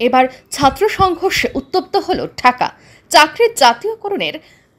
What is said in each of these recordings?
এবার ছাত্র সংঘর্ষে উত্তপ্ত হল ঢাকা। চাকরির জাতীয়করণের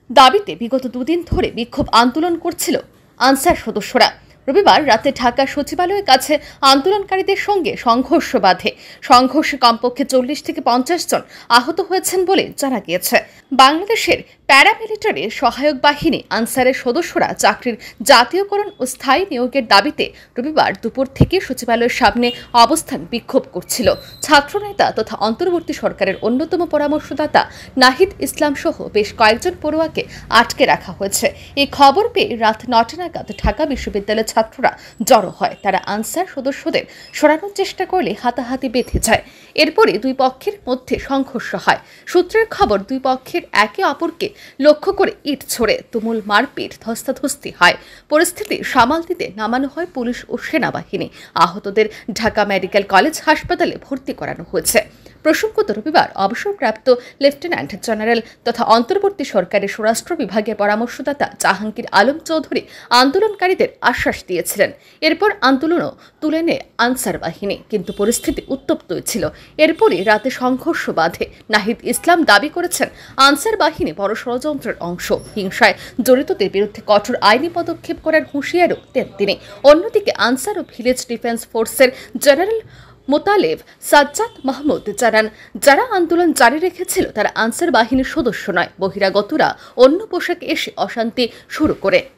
দাবিতে বিগত দুদিন ধরে বিক্ষোভ আন্দোলন করছিল আনসার সদস্যরা। রবিবার রাতে ঢাকা সচিবালয়ের কাছে আন্দোলনকারীদের সঙ্গে সংঘর্ষ বাধে। সংঘর্ষে কমপক্ষে চল্লিশ থেকে পঞ্চাশ জন আহত হয়েছেন বলে জানা গিয়েছে। বাংলাদেশের প্যারামিলিটারির সহায়ক বাহিনী আনসারের সদস্যরা চাকরির জাতীয়করণ ও স্থায়ী নিয়োগের দাবিতে রবিবার দুপুর থেকে সচিবালয়ের সামনে অবস্থান বিক্ষোভ করছিল। ছাত্রনেতা তথা অন্তর্বর্তী সরকারের অন্যতম পরামর্শদাতা নাহিদ ইসলাম সহ বেশ কয়েকজন পড়ুয়াকে আটকে রাখা হয়েছে। এই খবর পেয়ে রাত নটা নাগাদ ঢাকা বিশ্ববিদ্যালয়ের ছাত্ররা জড়ো হয়। তারা আনসার সদস্যদের সরানোর চেষ্টা করলে হাতাহাতি বেঁধে যায়। এরপরে দুই পক্ষের মধ্যে সংঘর্ষ হয়। সূত্রের খবর, দুই পক্ষের একে অপরকে লক্ষ্য করে ইট ছড়ে তুমুল মারপিট, ধস্তাধস্তি হয়। পরিস্থিতি সামাল দিতে নামানো হয় পুলিশ ও সেনাবাহিনী। আহতদের ঢাকা মেডিকেল কলেজ হাসপাতালে ভর্তি করানো হয়েছে। প্রসঙ্গত রবিবার অবসরপ্রাপ্ত লেফটেন্যান্ট জেনারেল তথা অন্তর্বর্তী সরকারের স্বরাষ্ট্র বিভাগের পরামর্শদাতা জাহাঙ্গীর আলম চৌধুরী আন্দোলনকারীদের আশ্বাস দিয়েছিলেন। এরপর আন্দোলনও তুলে নেয় আনসার বাহিনী, কিন্তু পরিস্থিতি উত্তপ্তই ছিল। এরপরই রাতে সংঘর্ষ বাধে। নাহিদ ইসলাম দাবি করেছেন, আনসার বাহিনী বড় ষড়যন্ত্রের অংশ। হিংসায় জড়িতদের বিরুদ্ধে কঠোর আইনি পদক্ষেপ করার হুঁশিয়ারও দেন তিনি। অন্যদিকে আনসার ও ভিলেজ ডিফেন্স ফোর্সের জেনারেল মোতালেব, সাজ্জাদ মাহমুদ জানান, যারা আন্দোলন জারি রেখেছিল তারা আনসার বাহিনীর সদস্য নয়, বহিরাগতরা অন্য পোশাকে এসে অশান্তি শুরু করে।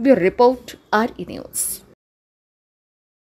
Bureau report R E news.